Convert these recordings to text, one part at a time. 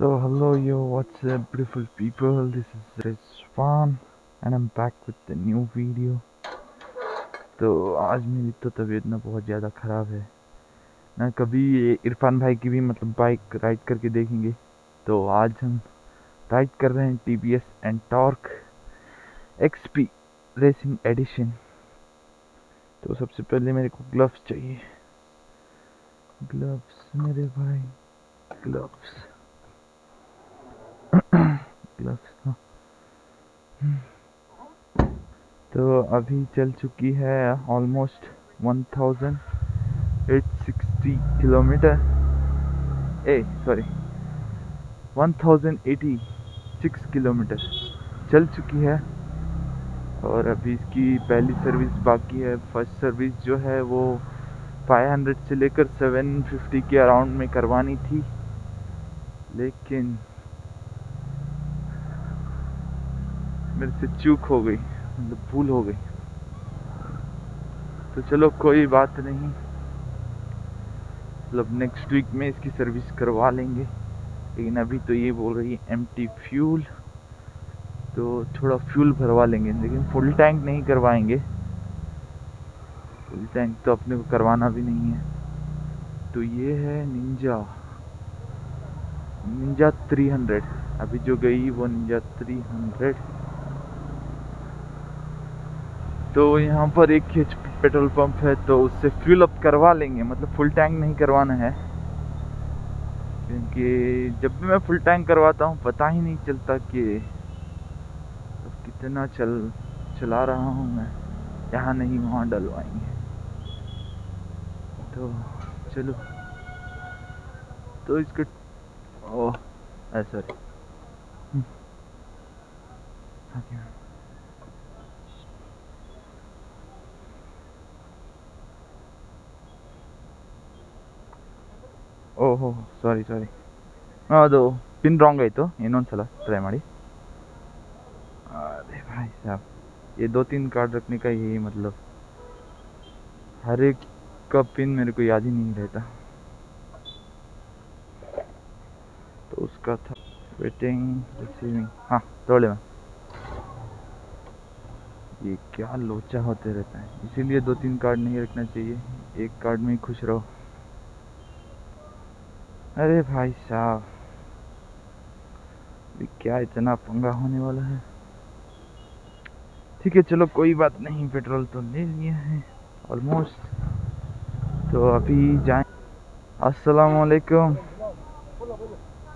So hello yo, what's up beautiful people? This is Rizwan and I'm back with the new video. तो आज मेरी तो तबीयत ना बहुत ज़्यादा ख़राब है। ना कभी इरफान भाई की भी मतलब बाइक राइड करके देखेंगे। तो आज हम राइड कर रहे हैं T V S and torque X P racing edition तो सबसे पहले मेरे को ग्लव्स चाहिए। ग्लव्स मेरे भाई ग्लव्स ग्लव्स हाँ। तो अभी चल चुकी है ऑलमोस्ट 1860 किलोमीटर। ए सॉरी 1086 किलोमीटर चल चुकी है। और अभी इसकी पहली सर्विस बाकी है। फ़र्स्ट सर्विस जो है वो 500 से लेकर 750 के अराउंड में करवानी थी। लेकिन मेरे से चूक हो गई मतलब भूल हो गई। तो चलो, कोई बात नहीं। मतलब नेक्स्ट वीक में इसकी सर्विस करवा लेंगे। लेकिन अभी तो ये बोल रही है एम फ्यूल तो थोड़ा फ्यूल भरवा लेंगे। लेकिन फुल टैंक नहीं करवाएँगे। फुल टैंक तो अपने को करवाना भी नहीं है। तो ये है निंजा निंजा 300 अभी जो गई वो निंजा 300 तो यहाँ पर एक एच पेट्रोल पंप है तो उससे फ्यूल अप करवा लेंगे। मतलब फुल टैंक नहीं करवाना है। क्योंकि जब भी मैं फुल टैंक करवाता हूँ, पता ही नहीं चलता कि तो कितना चल, चला रहा हूँ मैं। यहाँ नहीं, वहाँ डलवाएँगे। तो चलो। तो इसके, ओह सॉरी ओहो सारी सारी अब पिन रांग ರಾಂಗ್ ಆಯಿತು. ಇನ್ನೊಂದು ಸಲ ಟ್ರೈ ಮಾಡಿ. अरे भाई साहब ये दो तीन कार्ड रखने का यही मतलब हर एक का पिन मेरे को याद ही नहीं रहता तो उसका था वेटिंग रिसीविंग हाँ तोड़े मैं ये क्या लोचा होते रहता है इसीलिए दो तीन कार्ड नहीं रखना चाहिए एक कार्ड में ही खुश रहो अरे भाई साहब क्या इतना पंगा होने वाला है? ठीक है, चलो कोई बात नहीं, पेट्रोल तो ले लिया है ऑलमोस्ट तो अभी जाए। अस्सलाम वालेकुम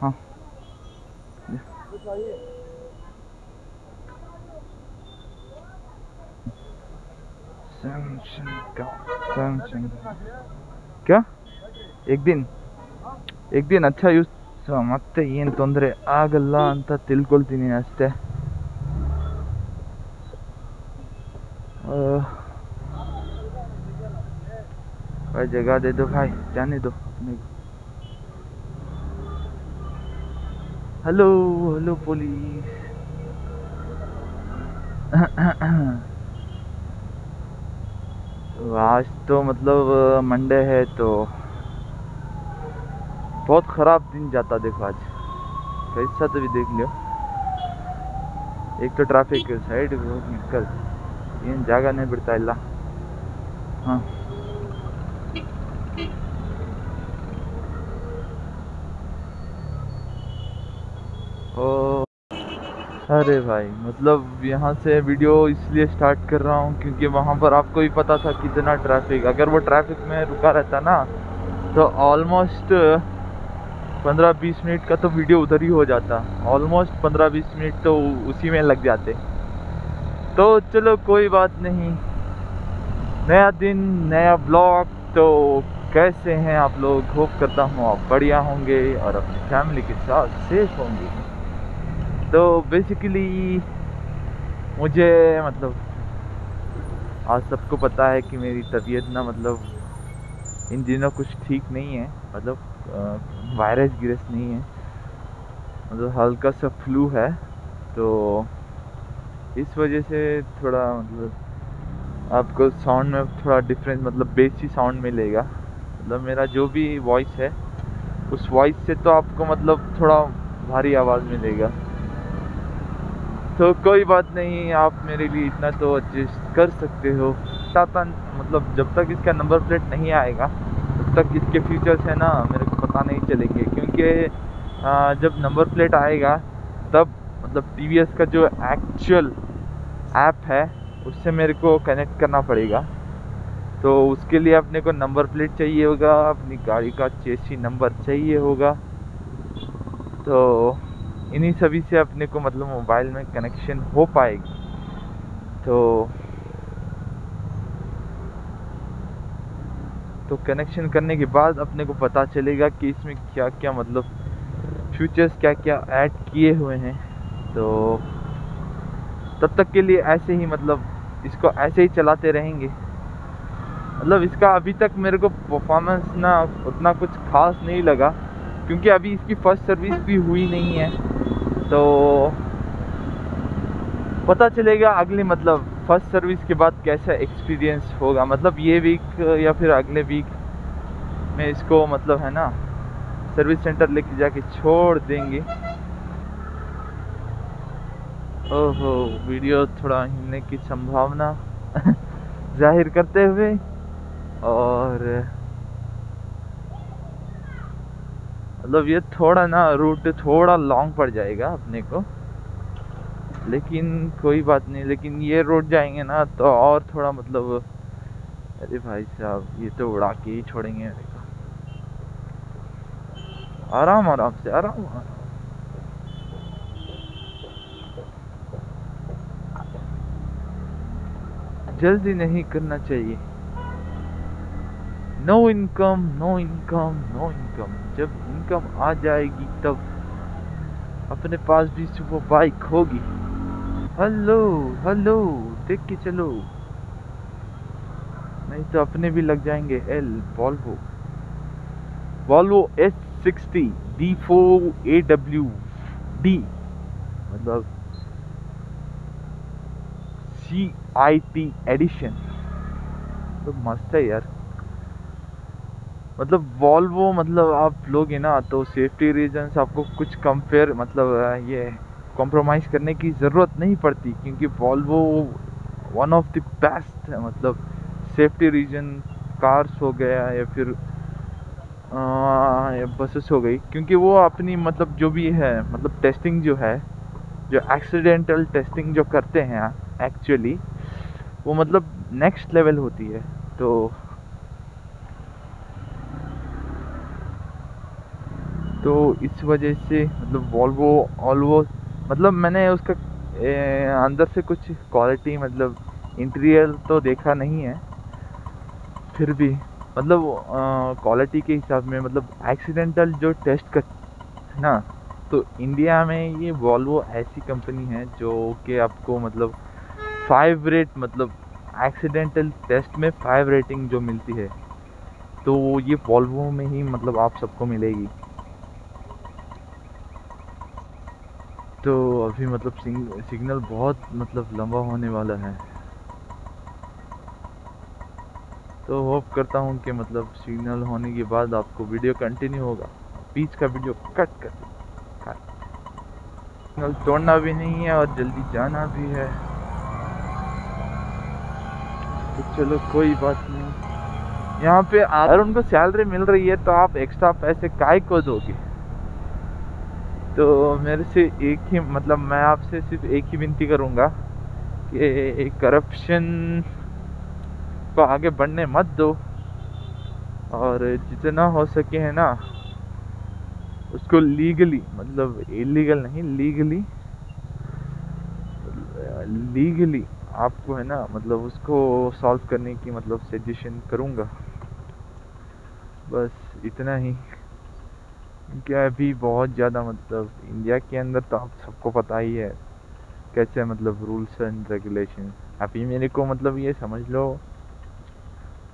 हाँ क्या? एक दिन। एक दिन अच्छा ಯೂಸ್ ಸೊ ಮತ್ತೆ ಏನು ತೊಂದರೆ ಆಗಲ್ಲ ಅಂತ ತಿಳ್ಕೊಳ್ತೀನಿ ಅಷ್ಟೇ भाई जगह दे दो भाई जाने दो अपने को हेलो हेलो पुलिस आज तो मतलब मंडे है तो बहुत ख़राब दिन जाता देखो आज कैसा तो भी देख लियो एक तो ट्रैफिक ಸೈಡ್ ನಿಕ್ಕಲ್ ಏನು ಜಾಗನೇ ಬಿಡ್ತಾ ಇಲ್ಲ ಹಾಂ ओ अरे भाई मतलब यहाँ से वीडियो इसलिए स्टार्ट कर रहा हूँ क्योंकि वहाँ पर आपको भी पता था कितना ट्रैफिक अगर वो ट्रैफिक में रुका रहता ना तो ऑलमोस्ट पंद्रह बीस मिनट का तो वीडियो उधर ही हो जाता। ऑलमोस्ट पंद्रह बीस मिनट तो उसी में लग जाते। तो चलो कोई बात नहीं। नया दिन, नया ब्लॉग तो कैसे हैं आप लोग? होप करता हूँ आप बढ़िया होंगे और अपनी फैमिली के साथ सेफ़ होंगे। तो बेसिकली मुझे मतलब आज सबको पता है कि मेरी तबीयत ना मतलब इन दिनों कुछ ठीक नहीं है। मतलब वायरस गिरस नहीं है। मतलब हल्का सा फ्लू है तो इस वजह से थोड़ा मतलब आपको साउंड में थोड़ा डिफरेंस मतलब बेसी साउंड मिलेगा। मतलब मेरा जो भी वॉइस है, उस वॉइस से तो आपको मतलब थोड़ा भारी आवाज़ मिलेगा। तो कोई बात नहीं, आप मेरे लिए इतना तो एडजस्ट कर सकते हो। ताता मतलब जब तक इसका नंबर प्लेट नहीं आएगा, तब तक इसके फीचर्स है ना, मेरे को पता नहीं चलेंगे, क्योंकि जब नंबर प्लेट आएगा, तब मतलब टी का जो एक्चुअल ऐप है, उससे मेरे को कनेक्ट करना पड़ेगा। तो उसके लिए अपने को नंबर प्लेट चाहिए होगा, अपनी गाड़ी का चेसी नंबर चाहिए होगा। तो इन्हीं सभी से अपने को मतलब मोबाइल में कनेक्शन हो पाएगी। तो तो कनेक्शन करने के बाद अपने को पता चलेगा कि इसमें क्या क्या मतलब फीचर्स क्या क्या ऐड किए हुए हैं। तो तब तक के लिए ऐसे ही मतलब इसको ऐसे ही चलाते रहेंगे। मतलब इसका अभी तक मेरे को परफॉर्मेंस ना उतना कुछ खास नहीं लगा, क्योंकि अभी इसकी फ़र्स्ट सर्विस भी हुई नहीं है। तो पता चलेगा अगले मतलब फ़र्स्ट सर्विस के बाद कैसा एक्सपीरियंस होगा? मतलब ये वीक या फिर अगले वीक में इसको मतलब है ना सर्विस सेंटर लेके जाके छोड़ देंगे। ओहो वीडियो थोड़ा हिलने की संभावना ज़ाहिर करते हुए, और मतलब ये थोड़ा ना रूट थोड़ा लॉन्ग पड़ जाएगा अपने को। लेकिन कोई बात नहीं, लेकिन ये रोड जाएँगे ना तो और थोड़ा मतलब अरे भाई साहब, ये तो उड़ा के ही छोड़ेंगे आराम आराम से, आराम जल्दी नहीं करना चाहिए। No income no income no income जब इनकम आ जाएगी, तब अपने पास भी सुबह बाइक होगी। हेलो हेलो देख के चलो। नहीं तो अपने भी लग जाएँगे L Volvo Volvo S sixty D four A W D मतलब सी आई टी एडिशन तो मस्त है यार। मतलब वॉल्वो मतलब आप लोगे ना तो सेफ्टी रीजन आपको कुछ कंपेयर मतलब ये कॉम्प्रोमाइज़ करने की ज़रूरत नहीं पड़ती, क्योंकि Volvo one of the best है मतलब सेफ्टी रीजन कार्स हो गया या फिर बसेस हो गई, क्योंकि वो अपनी मतलब जो भी है मतलब टेस्टिंग जो है, जो एक्सीडेंटल टेस्टिंग जो करते हैं एक्चुअली वो मतलब नेक्स्ट लेवल होती है तो तो इस वजह से मतलब वॉल्वो ऑल्वो मतलब मैंने उसका अंदर से कुछ क्वालिटी मतलब इंटीरियर तो देखा नहीं है। फिर भी मतलब क्वालिटी के हिसाब में मतलब एक्सीडेंटल जो टेस्ट कर ना? तो इंडिया में ये वॉल्वो ऐसी कंपनी है जो कि आपको मतलब फाइव रेट मतलब एक्सीडेंटल टेस्ट में फाइव रेटिंग जो मिलती है तो ये वॉल्वो में ही मतलब आप सबको मिलेगी। तो अभी मतलब सिग्नल बहुत मतलब लंबा होने वाला है। तो होप करता हूँ कि मतलब सिग्नल होने के बाद आपको वीडियो कंटिन्यू होगा। बीच का वीडियो कट कर सिग्नल तोड़ना भी नहीं है और जल्दी जाना भी है। तो चलो कोई बात नहीं। यहाँ पे अगर उनको सैलरी मिल रही है तो आप एक्स्ट्रा पैसे काय को दोगे? तो मेरे से एक ही मतलब मैं आपसे सिर्फ़ एक ही विनती करूँगा कि करप्शन को आगे बढ़ने मत दो और जितना हो सके है ना, उसको लीगली मतलब इलीगल नहीं लीगली लीगली आपको है ना मतलब उसको सॉल्व करने की मतलब सजेशन करूँगा। बस इतना ही। क्या अभी बहुत ज़्यादा मतलब इंडिया के अंदर तो आप सबको पता ही है कैसे मतलब रूल्स एंड रेगुलेशन अभी मेरे को मतलब ये समझ लो।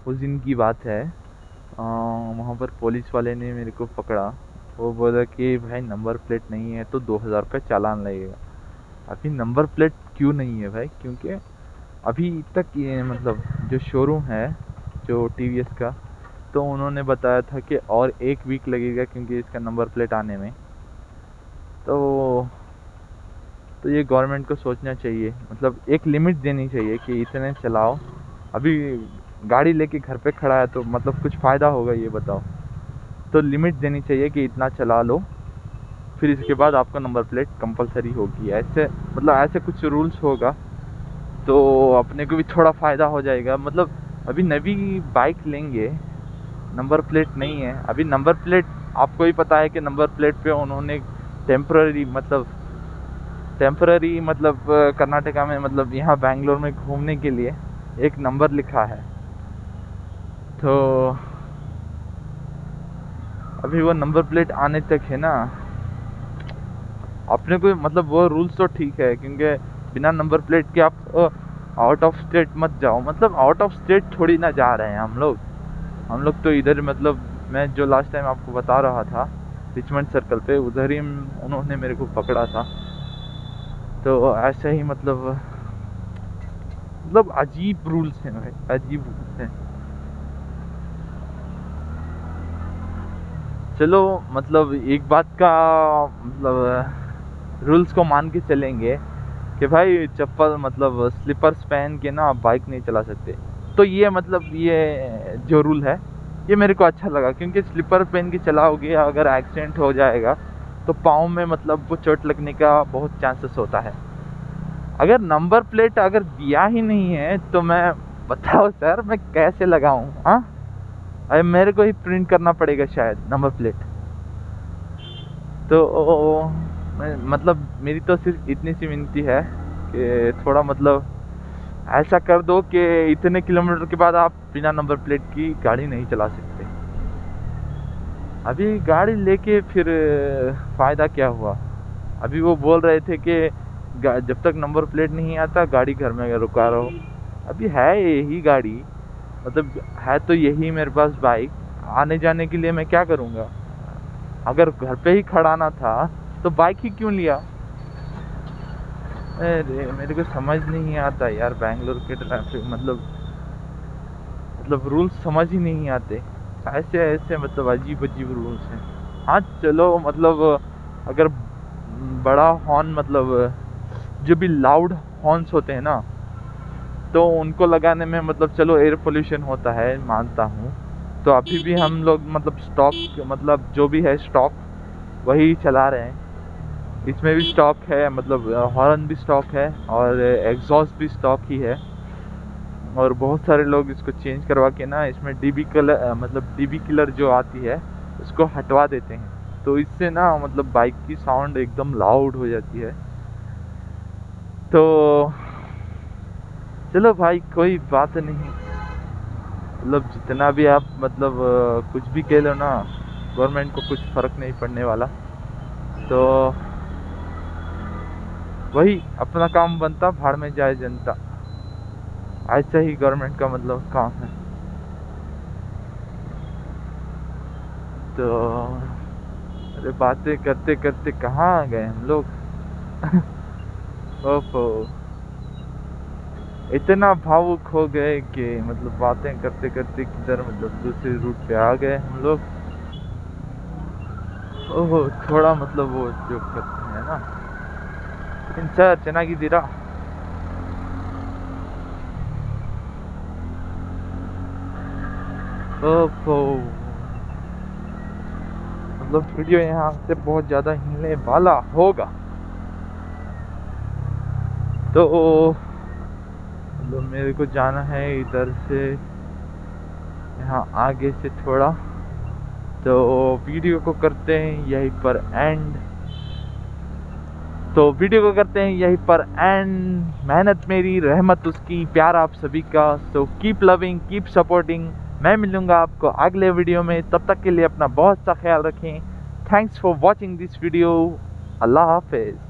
उस दिन की बात है। वहाँ पर पुलिस वाले ने मेरे को पकड़ा। वो बोला कि भाई नंबर प्लेट नहीं है तो दो हज़ार रुपये चालान लगेगा। अभी नंबर प्लेट क्यों नहीं है भाई? क्योंकि अभी तक ये मतलब जो शोरूम है, जो टीवीएस का तो उन्होंने बताया था कि और एक वीक लगेगा क्योंकि इसका नंबर प्लेट आने में। तो तो ये गवर्नमेंट को सोचना चाहिए। मतलब एक लिमिट देनी चाहिए कि इतने चलाओ। अभी गाड़ी लेके घर पे खड़ा है तो मतलब कुछ फ़ायदा होगा, ये बताओ। तो लिमिट देनी चाहिए कि इतना चला लो। फिर इसके बाद आपका नंबर प्लेट कंपलसरी होगी। ऐसे मतलब ऐसे कुछ रूल्स होगा तो अपने को भी थोड़ा फ़ायदा हो जाएगा। मतलब अभी नवी बाइक लेंगे नंबर प्लेट नहीं है। अभी नंबर प्लेट आपको ही पता है कि नंबर प्लेट पे उन्होंने टेम्प्ररी मतलब टेम्प्ररी मतलब कर्नाटका में मतलब यहाँ बैंगलोर में घूमने के लिए एक नंबर लिखा है। तो अभी वो नंबर प्लेट आने तक है ना, अपने को मतलब वो रूल्स तो ठीक है, क्योंकि बिना नंबर प्लेट के आप आउट ऑफ़ स्टेट मत जाओ। मतलब आउट ऑफ़ स्टेट थोड़ी ना जा रहे हैं हम लोग। हम लोग तो इधर मतलब मैं जो लास्ट टाइम आपको बता रहा था रिचमंड सर्कल पे, उधर ही उन्होंने मेरे को पकड़ा था। तो ऐसे ही मतलब मतलब अजीब रूल्स हैं भाई, अजीब रूल्स हैं। चलो मतलब एक बात का मतलब रूल्स को मान के चलेंगे कि भाई चप्पल मतलब स्लीपर्स पहन के ना आप बाइक नहीं चला सकते। तो ये मतलब ये जो रूल है ये मेरे को अच्छा लगा क्योंकि स्लीपर पहन के चलाओगे अगर एक्सीडेंट हो जाएगा तो पाँव में मतलब वो चोट लगने का बहुत चांसेस होता है। अगर नंबर प्लेट अगर दिया ही नहीं है तो मैं बताओ सर मैं कैसे लगाऊँ हाँ? अरे मेरे को ही प्रिंट करना पड़ेगा शायद नंबर प्लेट तो ओ, ओ, मैं मतलब मेरी तो सिर्फ़ इतनी सी विनती है कि थोड़ा मतलब ऐसा कर दो कि इतने किलोमीटर के बाद आप बिना नंबर प्लेट की गाड़ी नहीं चला सकते। अभी गाड़ी लेके फिर फ़ायदा क्या हुआ? अभी वो बोल रहे थे कि जब तक नंबर प्लेट नहीं आता, गाड़ी घर में रुका रहो। अभी है यही गाड़ी मतलब है तो यही मेरे पास बाइक। आने जाने के लिए मैं क्या करूँगा? अगर घर पे ही खड़ाना था तो बाइक ही क्यों लिया? अरे, मेरे को समझ नहीं आता यार बैंगलोर के ट्रैफ़िक मतलब मतलब रूल्स समझ ही नहीं आते। ऐसे ऐसे मतलब अजीब अजीब रूल्स हैं। हाँ चलो मतलब अगर बड़ा हॉर्न मतलब जो भी लाउड हॉर्न्स होते हैं ना तो उनको लगाने में मतलब चलो एयर पोल्यूशन होता है, मानता हूँ। तो अभी भी हम लोग मतलब स्टॉक मतलब जो भी है स्टॉक वही चला रहे हैं। इसमें भी स्टॉक है मतलब हॉर्न भी स्टॉक है और एग्जॉस्ट भी स्टॉक ही है। और बहुत सारे लोग इसको चेंज करवा के ना इसमें डीबी कलर मतलब डीबी किलर जो आती है, उसको हटवा देते हैं। तो इससे ना मतलब बाइक की साउंड एकदम लाउड हो जाती है। तो चलो भाई, कोई बात नहीं। मतलब जितना भी आप मतलब कुछ भी कह लो ना गवर्नमेंट को कुछ फ़र्क नहीं पड़ने वाला। तो वही अपना काम बनता, भाड़ में जाए जनता। ऐसा ही गवर्नमेंट का मतलब काम है। तो अरे बातें करते करते कहाँ आ गए हम लोग? ओफो। इतना भावुक हो गए कि मतलब बातें करते करते किधर मतलब दूसरे रूट पे आ गए हम लोग। ओहो, थोड़ा मतलब वो जो करते हैं ना। ಸರ್ ಚೆನ್ನಾಗಿದ್ದೀರಾ ओफो मतलब वीडियो यहाँ से बहुत ज़्यादा हिलने वाला होगा तो मतलब मेरे को जाना है इधर से यहाँ आगे से थोड़ा तो वीडियो को करते हैं यहीं पर एंड तो वीडियो को करते हैं यहीं पर एंड मेहनत मेरी, रहमत उसकी, प्यार आप सभी का। So keep loving keep supporting मैं मिलूँगा आपको अगले वीडियो में। तब तक के लिए अपना बहुत सा ख्याल रखें। Thanks for watching this video अल्लाह हाफिज़।